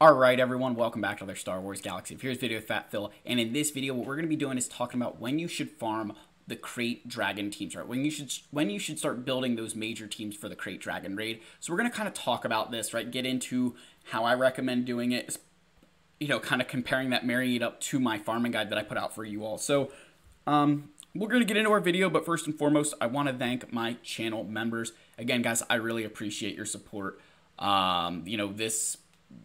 Alright everyone, welcome back to another Star Wars Galaxy of Heroes video with Phat Phil, and in this video what we're going to be doing is talking about when you should farm the Krayt Dragon teams, right? When you should when you should start building those major teams for the Krayt Dragon raid. So we're going to kind of talk about this, right? Get into how I recommend doing it, you know, kind of comparing that marrying up to my farming guide that I put out for you all. So, um, we're going to get into our video, but first and foremost, I want to thank my channel members. Again, guys, I really appreciate your support. Um, you know, this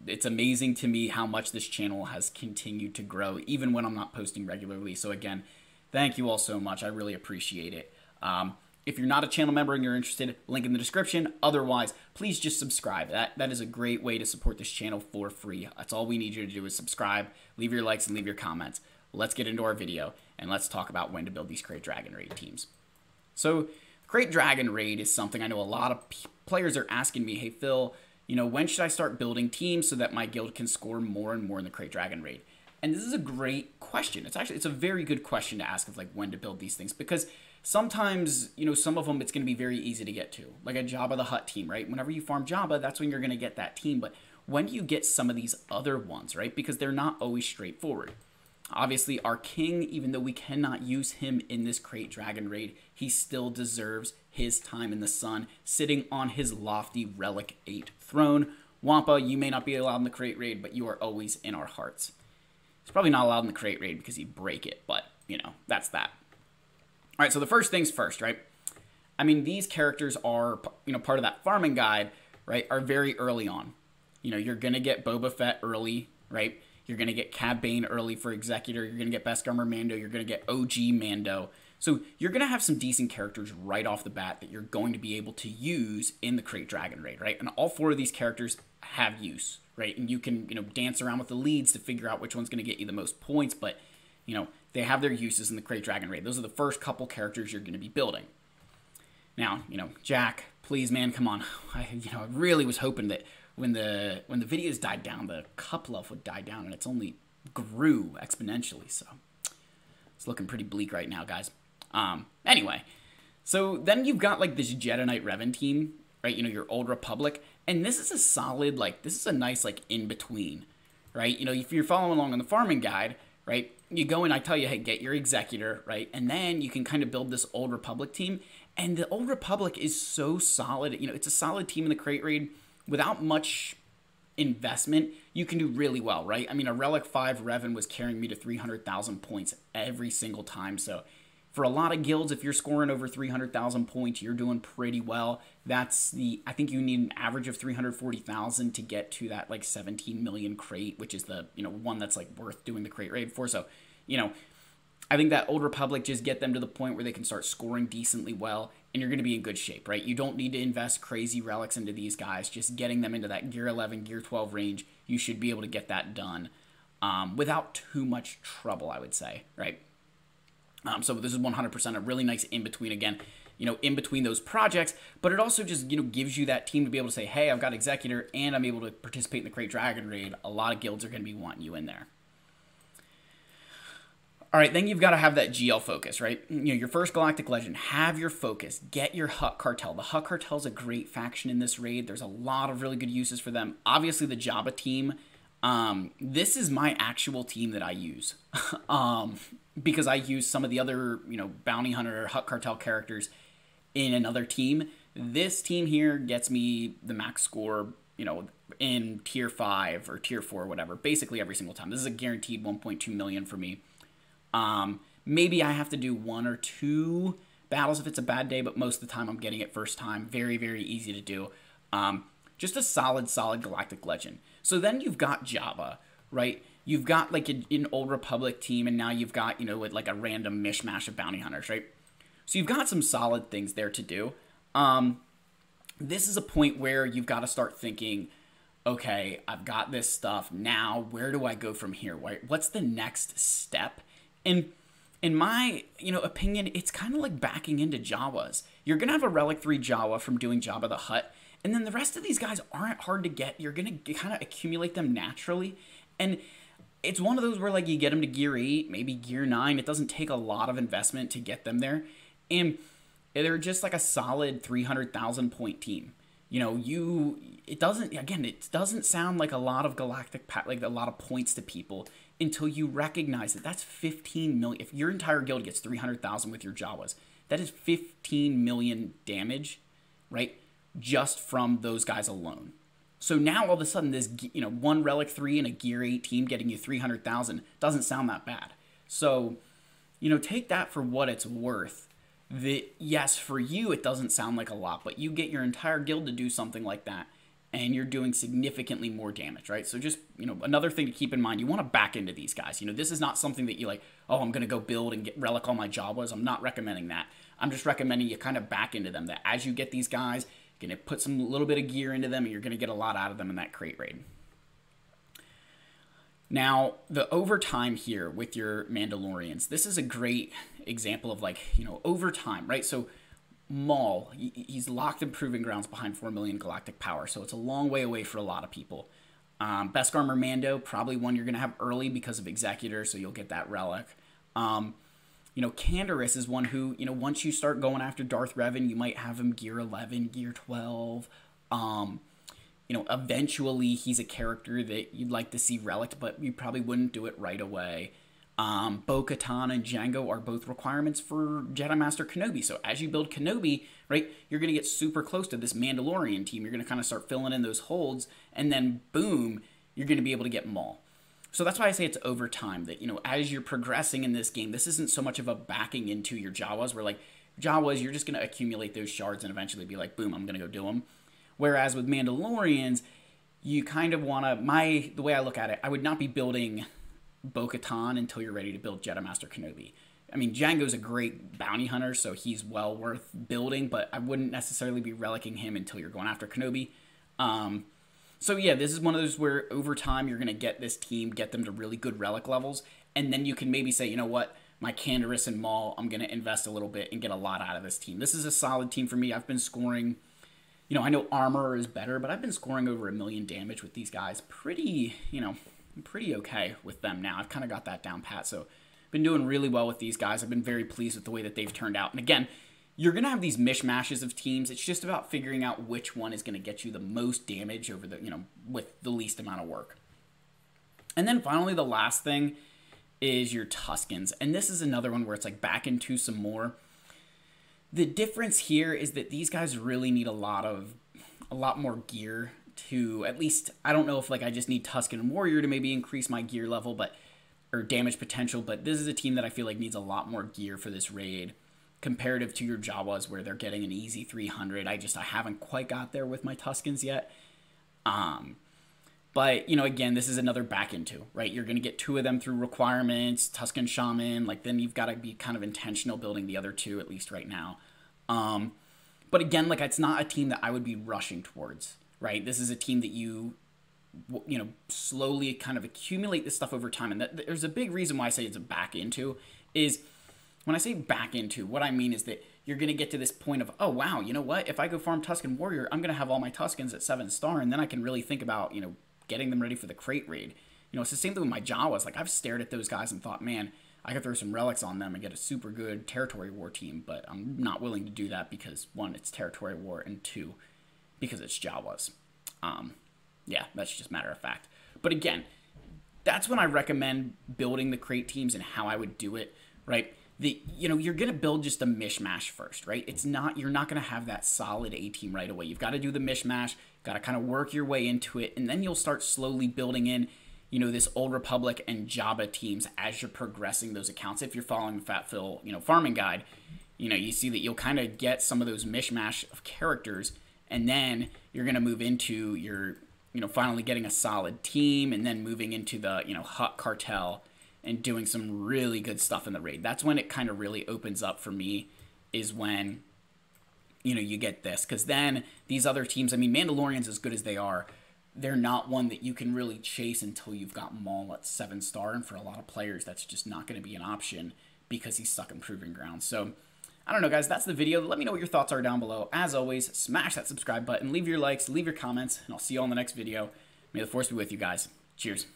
it's amazing to me how much this channel has continued to grow, even when I'm not posting regularly. So again, thank you all so much. I really appreciate it. Um, if you're not a channel member and you're interested, link in the description. Otherwise, please just subscribe. That that is a great way to support this channel for free. That's all we need you to do is subscribe, leave your likes, and leave your comments. Let's get into our video and let's talk about when to build these Krayt Dragon Raid teams. So, Krayt Dragon Raid is something I know a lot of players are asking me, hey Phil, you know, when should I start building teams so that my guild can score more and more in the Krayt Dragon raid? And this is a great question. It's actually it's a very good question to ask of like when to build these things because sometimes you know some of them it's going to be very easy to get to, like a Jabba the Hutt team, right? Whenever you farm Jabba, that's when you're going to get that team. But when do you get some of these other ones, right? Because they're not always straightforward. Obviously, our king, even though we cannot use him in this Krayt Dragon raid, he still deserves his time in the sun, sitting on his lofty Relic 8 throne. Wampa, you may not be allowed in the Krayt raid, but you are always in our hearts. He's probably not allowed in the Krayt raid because he'd break it, but, you know, that's that. All right, so the first things first, right? I mean, these characters are, you know, part of that farming guide, right, are very early on. You know, you're going to get Boba Fett early, right? You're going to get Cad Bane early for Executor. You're going to get Best Beskar Mando. You're going to get OG Mando. So you're going to have some decent characters right off the bat that you're going to be able to use in the Krayt Dragon Raid, right? And all four of these characters have use, right? And you can, you know, dance around with the leads to figure out which one's going to get you the most points, but, you know, they have their uses in the Krayt Dragon Raid. Those are the first couple characters you're going to be building. Now, you know, Jack, please, man, come on. I, you know, I really was hoping that when the when the videos died down, the cup love would die down, and it's only grew exponentially. So it's looking pretty bleak right now, guys. Um, anyway, so then you've got like this Jedi Knight Revan team, right? You know, your Old Republic, and this is a solid, like, this is a nice, like, in between, right? You know, if you're following along on the farming guide, right, you go and I tell you, hey, get your Executor, right? And then you can kind of build this Old Republic team. And the Old Republic is so solid. You know, it's a solid team in the Krayt Raid without much investment, you can do really well, right? I mean, a Relic 5 Revan was carrying me to 300,000 points every single time. So for a lot of guilds, if you're scoring over 300,000 points, you're doing pretty well. That's the, I think you need an average of 340,000 to get to that like 17 million crate, which is the, you know, one that's like worth doing the Krayt raid for. So, you know, I think that Old Republic just get them to the point where they can start scoring decently well and you're going to be in good shape, right? You don't need to invest crazy relics into these guys. Just getting them into that gear 11, gear 12 range, you should be able to get that done um, without too much trouble, I would say, right? Um, so this is 100% a really nice in between again, you know, in between those projects, but it also just, you know, gives you that team to be able to say, hey, I've got Executor and I'm able to participate in the Krayt Dragon Raid. A lot of guilds are going to be wanting you in there. All right, then you've got to have that GL focus, right? You know, your first Galactic Legend, have your focus. Get your Hutt Cartel. The Hutt Cartel is a great faction in this raid. There's a lot of really good uses for them. Obviously, the Jabba team um, this is my actual team that I use um, because I use some of the other, you know, bounty hunter, or Hutt cartel characters in another team. This team here gets me the max score, you know, in tier five or tier four, or whatever, basically every single time. This is a guaranteed 1.2 million for me. Um, maybe I have to do one or two battles if it's a bad day, but most of the time I'm getting it first time. Very, very easy to do. Um, just a solid, solid Galactic Legend. So then you've got Jabba, right? You've got like an, an Old Republic team, and now you've got, you know, with like a random mishmash of bounty hunters, right? So you've got some solid things there to do. Um, this is a point where you've got to start thinking, okay, I've got this stuff. Now, where do I go from here? What's the next step? And in my, you know, opinion, it's kind of like backing into Jawas. You're gonna have a Relic 3 Jawa from doing Jabba the Hutt, and then the rest of these guys aren't hard to get. You're going to kind of accumulate them naturally. And it's one of those where like you get them to gear 8, maybe gear 9. It doesn't take a lot of investment to get them there. And they're just like a solid 300,000 point team. you know, you it doesn't again, it doesn't sound like a lot of galactic like a lot of points to people until you recognize that that's 15 million. If your entire guild gets 300,000 with your Jawas, that is 15 million damage, right? Just from those guys alone. So now all of a sudden, this you know one relic three and a gear eight team getting you 300,000 doesn't sound that bad. So, you know, take that for what it's worth. That yes, for you it doesn't sound like a lot, but you get your entire guild to do something like that and you're doing significantly more damage, right? So just, you know, another thing to keep in mind, you want to back into these guys. You know, this is not something that you like, oh, I'm going to go build and get relic all my Jawas. I'm not recommending that. I'm just recommending you kind of back into them that as you get these guys, you're going to put some little bit of gear into them and you're going to get a lot out of them in that Krayt raid. Now, the overtime here with your Mandalorians, this is a great example of like, you know, overtime, right? So Maul, he's locked in Proving Grounds behind 4 million galactic power, so it's a long way away for a lot of people. Um, Beskar Mando, probably one you're going to have early because of Executor, so you'll get that relic. Um, you know, Canderous is one who, you know, once you start going after Darth Revan, you might have him gear 11, gear 12. Um, you know, eventually he's a character that you'd like to see relic, but you probably wouldn't do it right away. Um, Bo Katan and Jango are both requirements for Jedi Master Kenobi. So as you build Kenobi, right, you're going to get super close to this Mandalorian team. You're going to kind of start filling in those holds, and then boom, you're going to be able to get Maul. So that's why I say it's over time that, you know, as you're progressing in this game, this isn't so much of a backing into your Jawas where, like, Jawas, you're just going to accumulate those shards and eventually be like, boom, I'm going to go do them. Whereas with Mandalorians, you kind of want to, my, the way I look at it, I would not be building Bo Katan until you're ready to build Jedi Master Kenobi. I mean, Jango's a great bounty hunter, so he's well worth building, but I wouldn't necessarily be relicking him until you're going after Kenobi. Um, so yeah, this is one of those where over time you're going to get this team, get them to really good relic levels, and then you can maybe say, you know what, my Canderous and Maul, I'm going to invest a little bit and get a lot out of this team. This is a solid team for me. I've been scoring, you know, I know armor is better, but I've been scoring over a million damage with these guys. Pretty, you know, I'm pretty okay with them now. I've kind of got that down pat. So, been doing really well with these guys. I've been very pleased with the way that they've turned out. And again, you're going to have these mishmashes of teams. It's just about figuring out which one is going to get you the most damage over the, you know, with the least amount of work. And then finally, the last thing is your Tuskens. And this is another one where it's like back into some more. The difference here is that these guys really need a lot of a lot more gear to at least I don't know if like I just need Tusken Warrior to maybe increase my gear level, but or damage potential, but this is a team that I feel like needs a lot more gear for this raid comparative to your Jawas where they're getting an easy 300. I just I haven't quite got there with my Tuskens yet. Um but you know again this is another back into right you're to get two of them through requirements Tusken shaman like then you've got to be kind of intentional building the other two at least right now um, but again like it's not a team that i would be rushing towards right? This is a team that you you know slowly kind of accumulate this stuff over time. And that, there's a big reason why i say it's a back into is when i say back into what i mean is that you're going to get to this point of oh wow you know what? If i go farm tusken warrior i'm going to have all my tuskens at seven star and then i can really think about you know getting them ready for the Krayt raid. You know it's the same thing with my jawas. Like i've stared at those guys and thought man i could throw some relics on them and get a super good territory war team but i'm not willing to do that because one it's territory war and two because it's Jawas. Um, yeah, that's just matter of fact. But again, that's when I recommend building the Krayt teams and how I would do it, right? The you know, you're gonna build just a mishmash first, right? It's not you're not gonna have that solid A team right away. You've got to do the mishmash, gotta kind of work your way into it, and then you'll start slowly building in, you know, this old Republic and Jabba teams as you're progressing those accounts. If you're following the Phat Phil, you know, farming guide, you know, you see that you'll kind of get some of those mishmash of characters and then you're going to move into your you know finally getting a solid team and then moving into the you know Hutt cartel and doing some really good stuff in the raid. That's when it kind of really opens up for me is when you know you get this. Because then these other teams i mean mandalorians as good as they are. They're not one that you can really chase until you've got Maul at seven star and for a lot of players that's just not going to be an option because he's stuck in proving ground. So I don't know, guys. That's the video. Let me know what your thoughts are down below. As always, smash that subscribe button, leave your likes, leave your comments, and I'll see you all in the next video. May the force be with you guys. Cheers.